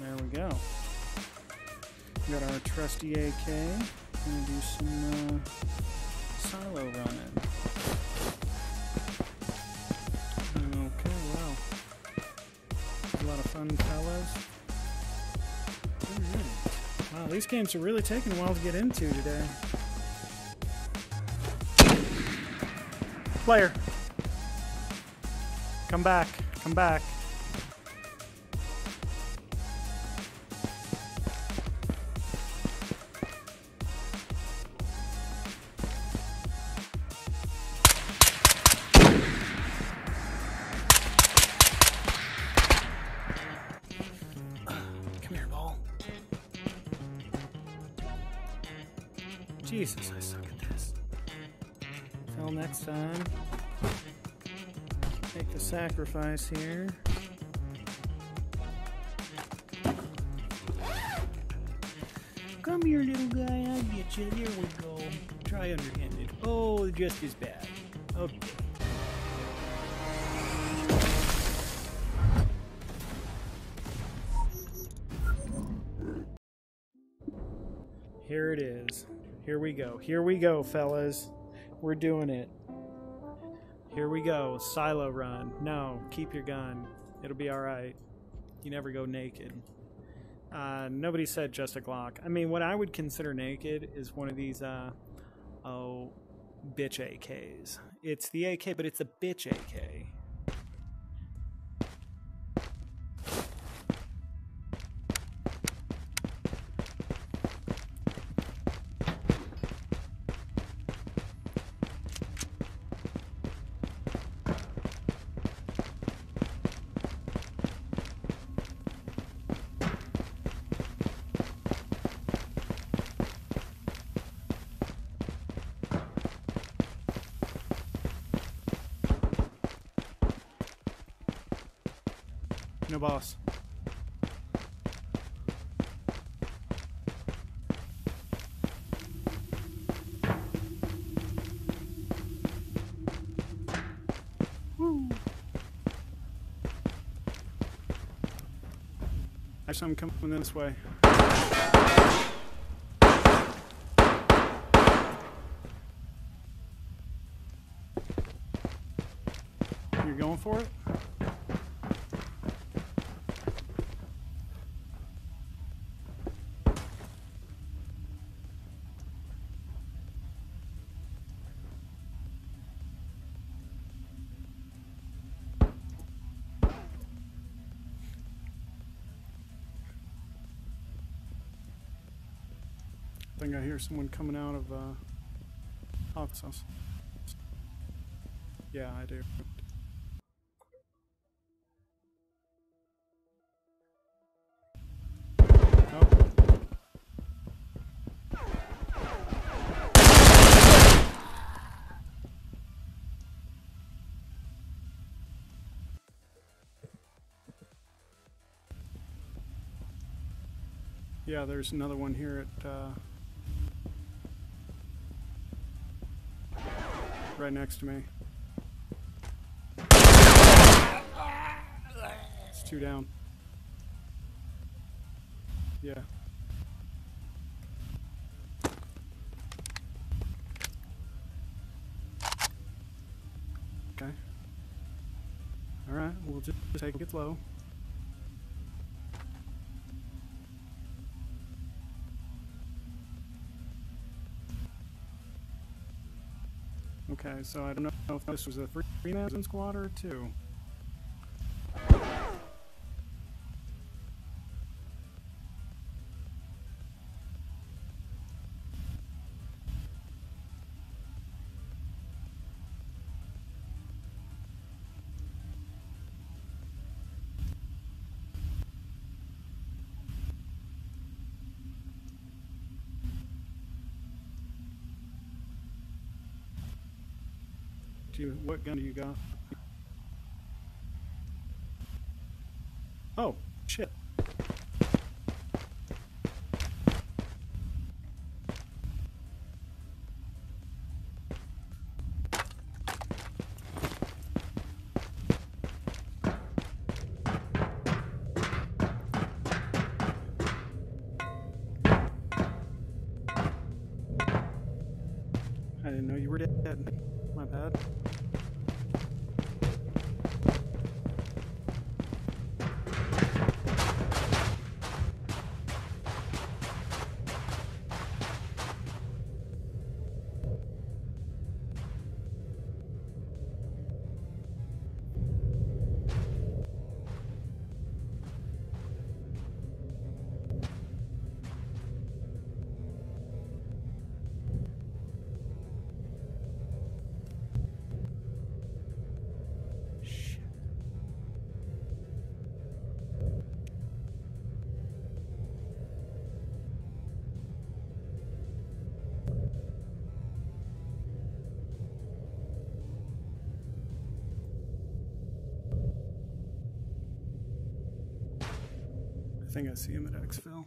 There we go. We got our trusty AK. Gonna do some uh, silo running. Okay, well. A lot of fun. Alright. Wow, these games are really taking a while to get into today. Player. Come back. Come back. Make the sacrifice here. Come here, little guy. I'll get you. There we go. Try underhanded. Oh, just as bad. Okay. Here it is. Here we go. Here we go, fellas. We're doing it. Here we go. Silo run. No, keep your gun. It'll be alright. You never go naked. Uh, nobody said just a Glock. I mean, what I would consider naked is one of these, uh, oh, bitch AKs. It's the AK, but it's a bitch AK. Boss. There's something coming this way. You're going for it? Think I hear someone coming out of uh, Hawk's house. Yeah, I do. Yeah, there's another one here at uh, right next to me. It's two down. Yeah. Okay. All right, we'll just take it slow. Okay, so I don't know if this was a three-man squad or two. you, what gun do you got? Oh, shit. I didn't know you were dead. My bad. Think I see him at Exfil.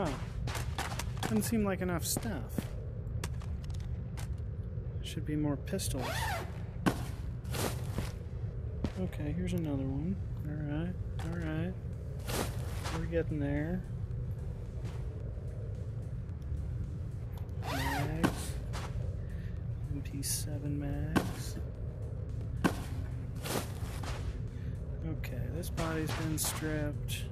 Huh. Doesn't seem like enough stuff. Should be more pistols. Okay, here's another one. Alright, alright. We're getting there. Mags. MP7 mags. Okay, this body's been stripped.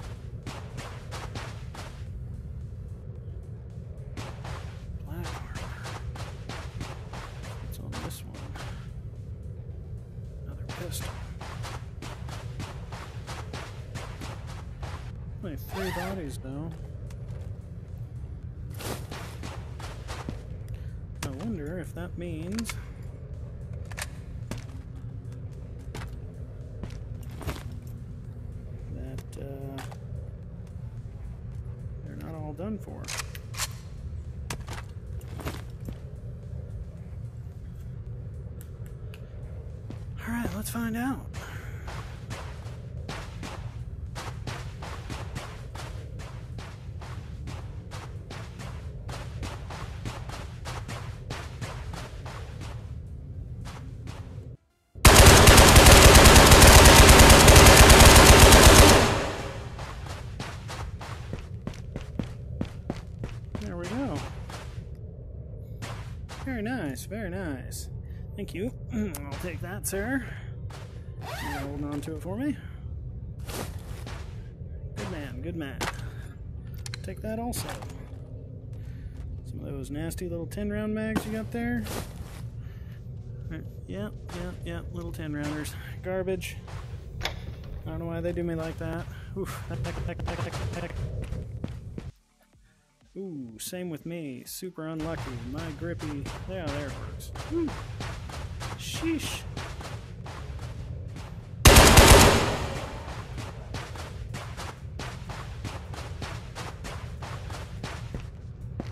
wonder if that means... that uh, they're not all done for. Alright, let's find out. Nice, very nice. Thank you. Mm, I'll take that, sir. You hold on to it for me. Good man, good man. Take that also. Some of those nasty little 10 round mags you got there. Yep, yep, yep, little 10 rounders. Garbage. I don't know why they do me like that. Oof. Ooh, same with me. Super unlucky. My grippy. Yeah, there it works. Ooh. Sheesh.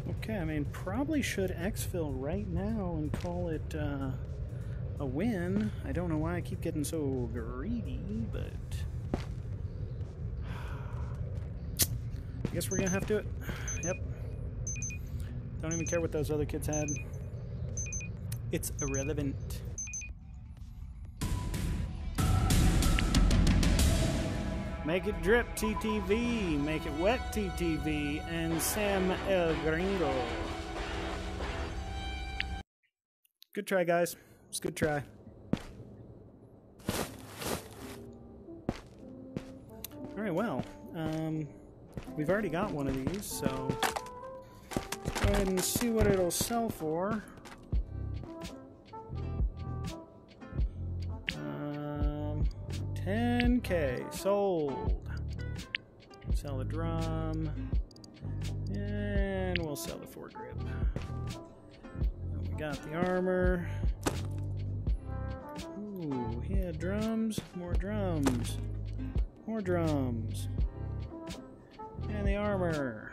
Okay, I mean, probably should exfil right now and call it uh, a win. I don't know why I keep getting so greedy, but. I guess we're gonna have to do it. Don't even care what those other kids had. It's irrelevant. Make it drip, TTV. Make it wet, TTV. And Sam El Gringo. Good try, guys. It's a good try. All right, well, um, we've already got one of these, so go ahead and see what it'll sell for. Um, 10k sold. Sell the drum, and we'll sell the foregrip. And we got the armor. Ooh, yeah, drums, more drums, more drums, and the armor.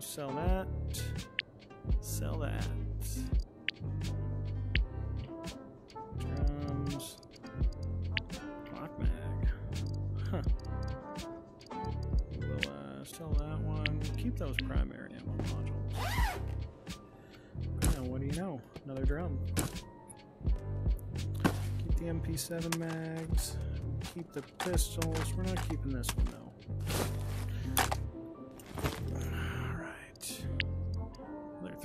So sell that, sell that. Drums, Glock mag. Huh. We'll uh, sell that one. Keep those primary ammo modules. Yeah, what do you know? Another drum. Keep the MP7 mags. Keep the pistols. We're not keeping this one though.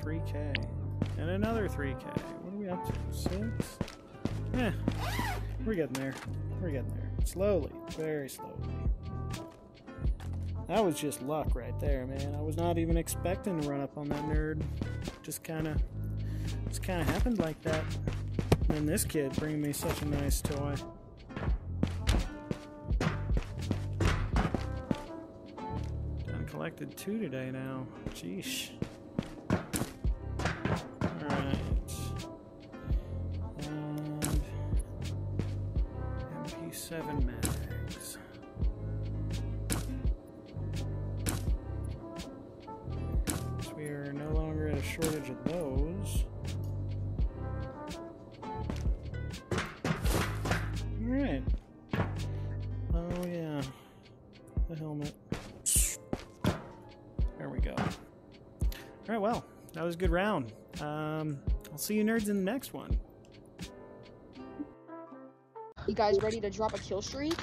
3k. And another 3k. What are we up to? Six? Yeah. We're getting there. We're getting there. Slowly. Very slowly. That was just luck right there, man. I was not even expecting to run up on that nerd. Just kind of, just kind of happened like that. And this kid bringing me such a nice toy. Done collected two today now. Jeesh. Shortage of those. Alright. Oh yeah. The helmet. There we go. Alright, well, that was a good round. Um, I'll see you nerds in the next one. You guys ready to drop a kill streak?